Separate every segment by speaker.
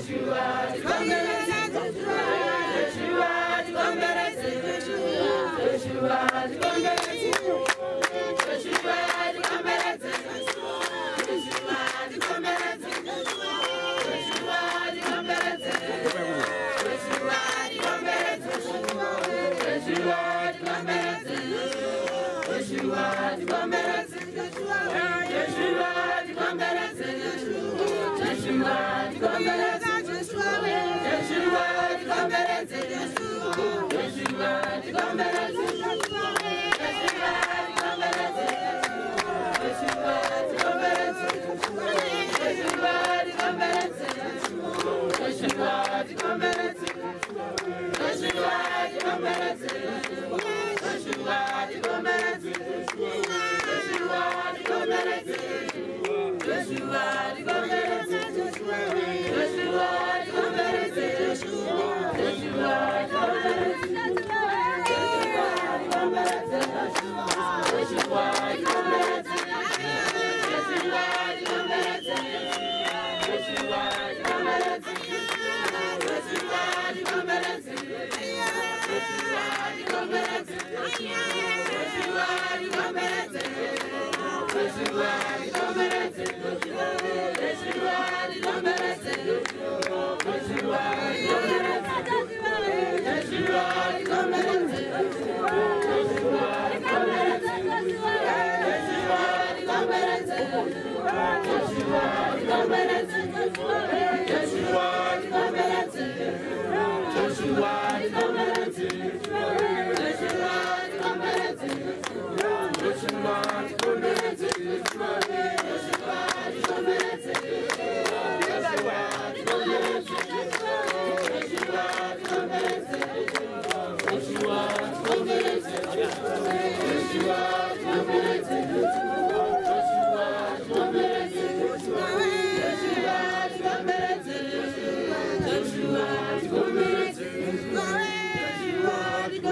Speaker 1: Yeshua, the Joshua, you. Joshua,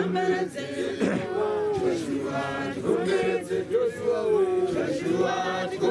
Speaker 1: Губерцы, Губерцы, Губерцы, Губерцы,